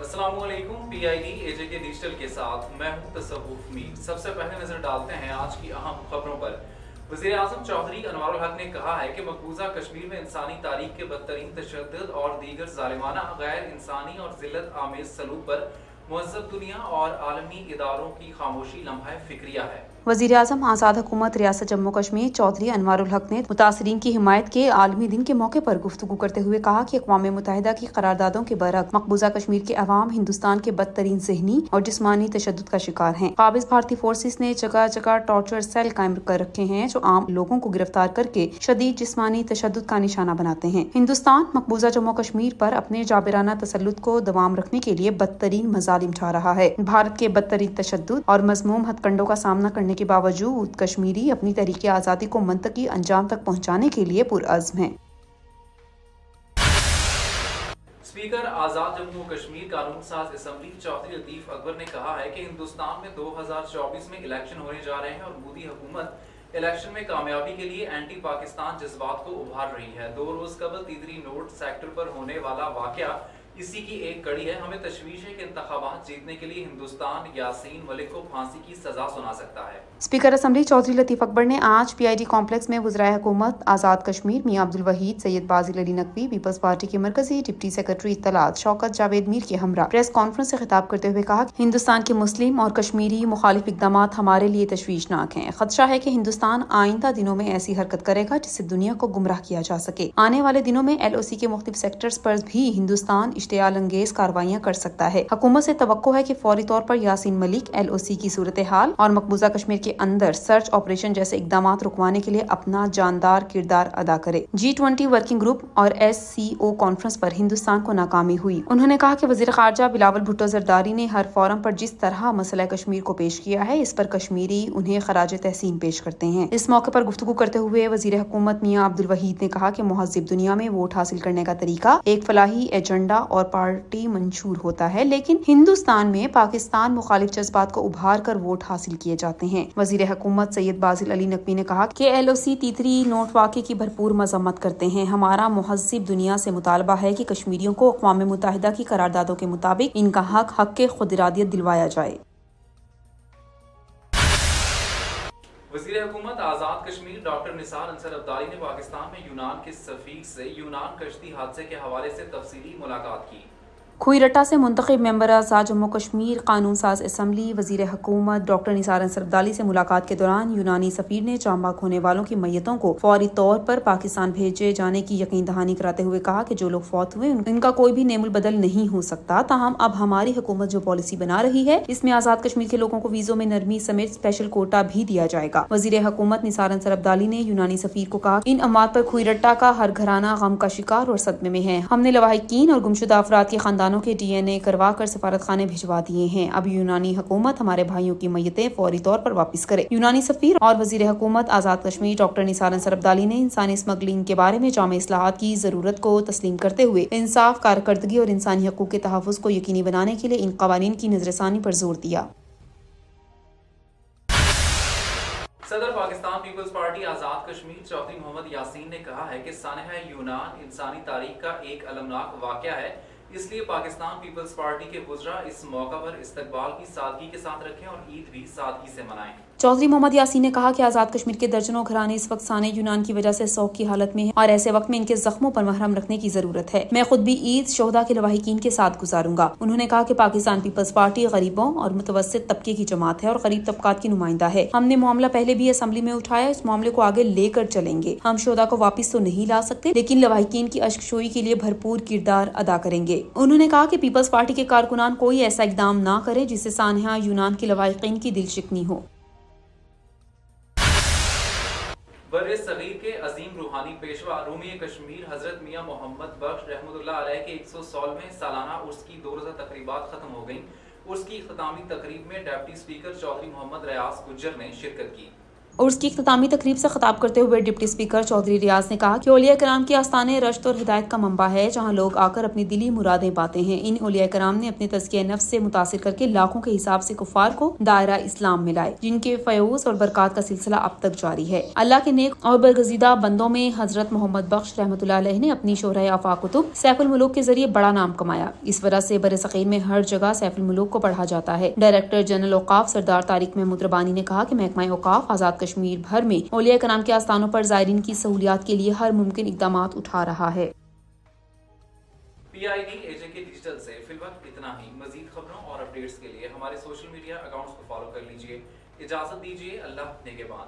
असलकुम P I D AJ K digital के साथ मैं हूँ तसवुफ मीर सबसे पहले नज़र डालते हैं आज की अहम खबरों पर। वजी अजम चौधरी अनवर हक ने कहा है कि मकबूजा कश्मीर में इंसानी तारीख के बदतरीन तशद और दीगर ालिमाना गैर इंसानी और जिलत आमेज सलूक पर महजब दुनिया और आलमी इदारों की खामोशी लम्हा फिक्रिया है। वज़ीर अजम आज़ाद हुकूमत रियासत जम्मू कश्मीर चौधरी अनवर हक ने मुतासरीन की हिमायत के आलमी दिन के मौके पर गुफ्तु करते हुए कहा कि अकवा मुतहदा की करारदादों के बरक मकबूजा कश्मीर के अवाम, हिंदुस्तान के बदतरीन जहनी और जिसमानी तशद का शिकार हैं। काबिज भारतीय फोर्सेज ने जगह जगह टॉर्चर सेल कायम कर रखे हैं, जो आम लोगों को गिरफ़्तार करके शदीद जिसमानी तशद का निशाना बनाते हैं। हिंदुस्तान मकबूजा जम्मू कश्मीर पर अपने जाबिराना तसलुत को दवाम रखने के लिए बदतरीन मजालिम उठा रहा है। भारत के बदतरीन तशद और मजमूम हथकंडों का सामना करने करने के बावजूद कश्मीरी अपनी तरीके आज़ादी को मंतकी अंजाम तक पहुँचाने के लिए पुरज़म है। स्पीकर आज़ाद जम्मू कश्मीर कानून साज असम्बली चौधरी लतीफ़ अकबर ने कहा है कि हिंदुस्तान में 2024 में इलेक्शन होने जा रहे हैं और मोदी हुकूमत इलेक्शन में कामयाबी के लिए एंटी पाकिस्तान जज्बात को उभार रही है। दो रोज कबल तीदरी नोट सेक्टर पर होने वाला वाक़ इसी की एक कड़ी है, हमें तशवीश है कि इंतबात जीतने के लिए हिंदुस्तान यासीन मलिक को फांसी की सजा सुना सकता है। स्पीकर असम्बली चौधरी लतीफ अकबर ने आज पी आई डी कॉम्प्लेक्स में वजरा हुकूमत, आज़ाद कश्मीर, मियाँ अब्दुल वहीद, सैयद बाजिल अली नकवी, पीपल्स पार्टी के मरकजी, डिप्टी सेक्रेटरी इतलात शौकत जावेद मीर के हमरा। प्रेस कॉन्फ्रेंस से खिताब करते हुए कहा कि हिंदुस्तान के मुस्लिम और कश्मीरी मुखालिफ इकदाम हमारे लिए तशवीशनाक हैं। खदशा है कि हिंदुस्तान आइंदा दिनों में ऐसी हरकत करेगा जिससे दुनिया को गुमराह किया जा सके। आने वाले दिनों में एल ओ सी के मुख्त सेक्टर्स पर भी हिंदुस्तान इश्तियाल अंगेज कार्रवाइयाँ कर सकता है। हुकूमत ऐसी तो है की फौरी तौर पर Yasin Malik L O C की सूरत हाल और मकबूजा कश्मीर के अंदर सर्च ऑपरेशन जैसे इकदाम रुकवाने के लिए अपना जानदार किरदार अदा करे। जी ट्वेंटी वर्किंग ग्रुप और एस सी ओ कॉन्फ्रेंस पर हिंदुस्तान को नाकामी हुई। उन्होंने कहा की वजी खारजा बिलावल भुट्टो जरदारी ने हर फोरम पर जिस तरह मसला कश्मीर को पेश किया है, इस पर कश्मीरी उन्हें खराज तहसीन पेश करते हैं। इस मौके पर गुफ्तु करते हुए वज़ीर हुकूमत मियाँ अब्दुल वहीद ने कहा की महजिब दुनिया में वोट हासिल करने का तरीका एक फलाही एजेंडा और पार्टी मंशूर होता है, लेकिन हिंदुस्तान में पाकिस्तान मुखालिफ जज्बात को उभार कर वोट हासिल किए जाते हैं। वज़ीर हकूमत सैयद बाजिल अली नकवी ने कहा कि एल ओ सी तीतरी नोट वाक़े की भरपूर मजम्मत करते हैं। हमारा महजब दुनिया से मुतालबा है की कश्मीरियों को अकवा मुतहदा की करारदादों के मुताबिक इनका हक हक के खुदरादियत दिलवाया जाए। वज़ीर हुकूमत आज़ाद कश्मीर डॉक्टर निसार अंसर अब्दारी ने पाकिस्तान में यूनान के सफीक से यूनान कश्ती हादसे के हवाले से तफसीली मुलाकात की। खुईरटा से मुंतब मेंबर आज़ाद जम्मू कश्मीर कानून साज असम्बली, वज़ीर हकूमत, डॉक्टर निसार सरदाली से मुलाकात के दौरान यूनानी सफ़ीर ने चांबाक होने वालों की मैयतों को फौरी तौर पर पाकिस्तान भेजे जाने की यकीन दहानी कराते हुए कहा कि जो लोग फौत हुए इनका कोई भी नेमुल बदल नहीं हो सकता। ताहम, अब हमारी हुकूमत जो पॉलिसी बना रही है, इसमें आज़ाद कश्मीर के लोगों को वीजों में नरमी समेत स्पेशल कोटा भी दिया जाएगा। वज़ीर हकूमत निसार अंसर अब्दाली ने यूनानी सफ़ीर को कहा, इन अमात पर खुईरट्टा का हर घराना गम का शिकार और सदमे में है। हमने लवाहिकीन और गुमशुदा अफराद के खानदानों के डी एन ए करवा कर सफारत खाने भिजवा दिए हैं। अब यूनानी हुकूमत हमारे भाइयों की मैयतें फौरी तौर पर वापस करे। यूनानी सफीर और वज़ीर हुकूमत आज़ाद कश्मीर डॉक्टर निसार सरबदाली ने इंसानी स्मगलिंग के बारे में जाम असलाहत की ज़रूरत को तस्लीम करते हुए इंसाफ, कारकर्दगी और इंसानी हकूक के तहफ़ को यकीनी बनाने के लिए इन कवानीन की नजरसानी पर ज़ोर दिया। सदर पाकिस्तान पीपल्स पार्टी आज़ाद कश्मीर चौधरी मोहम्मद यासीन ने कहा है कि सानहा यूनान इंसानी तारीख का एक अलमनाक वाक़ है। इसलिए पाकिस्तान पीपल्स पार्टी के गुजरा इस मौका पर इस्तकबाल की सादगी के साथ रखें और ईद भी सादगी से मनाएँ। चौधरी मोहम्मद यासीन ने कहा कि आज़ाद कश्मीर के दर्जनों घराने इस वक्त साने यूनान की वजह से शौक की हालत में है और ऐसे वक्त में इनके जख्मों पर महरम रखने की ज़रूरत है। मैं खुद भी ईद, शोहदा के लवाहिकीन के साथ गुजारूँगा। उन्होंने कहा कि पाकिस्तान पीपल्स पार्टी गरीबों और मुतवसित तबके की जमात है और गरीब तबकात की नुमाइंदा है। हमने मामला पहले भी असम्बली में उठाया, इस मामले को आगे लेकर चलेंगे। हम शोधा को वापिस तो नहीं ला सकते, लेकिन लवाहिकीन की अशकोई के लिए भरपूर किरदार अदा करेंगे। उन्होंने कहा की पीपल्स पार्टी के कारकुनान कोई ऐसा इकदाम न करे जिससे सानहा यूनान के लवाहिकीन की दिल शिकनी हो। बर सगीर के अजीम रूहानी पेशवा, रूमी कश्मीर हज़रत मियाँ मोहम्मद बख्श रहमत के एक सौ सोलहवें सालाना उर्स की दो रोज़ा तकरीबा खत्म हो गई। उर्स की अख्तामी तकरीब में डेप्टी स्पीकर चौधरी मोहम्मद रयास गुजर ने शिरकत की। और उसकी अख्तामी तकरीब से खताब करते हुए डिप्टी स्पीकर चौधरी रियाज ने कहा कि ओलिया कराम की आस्थान रश्त और हिदायत का मंबा है, जहाँ लोग आकर अपनी दिली मुरादें पाते हैं। इन ओलिया कराम ने अपने तस्किया नफ्स से मुतासर करके लाखों के हिसाब से कुफार को दायरा इस्लाम में लाए, जिनके फयोज और बरकत का सिलसिला अब तक जारी है। अल्लाह के नेक और बरगजीदा बंदों में हज़रत मोहम्मद बख्श रहमत ने अपनी शोहर आफा कुतुब सैफुल मुलूक के ज़रिए बड़ा नाम कमाया। इस वजह से बर सकीर में हर जगह सैफुल मुलूक को पढ़ा जाता है। डायरेक्टर जनरल औकाफ सरदार तारिक महमूद रबानी ने कहा की महकमा औकाफ आज़ाद कश्मीर भर में। ओलिया कराम के आस्थानों पर जायरीन की सहूलियात के लिए हर मुमकिन इकदाम उठा रहा है। के डिजिटल से फ़िलहाल इतना ही। मजीद खबरों और अपडेट्स के लिए हमारे सोशल मीडिया अकाउंट्स को फॉलो कर लीजिए। इजाज़त दीजिए अल्लाह नेगेबान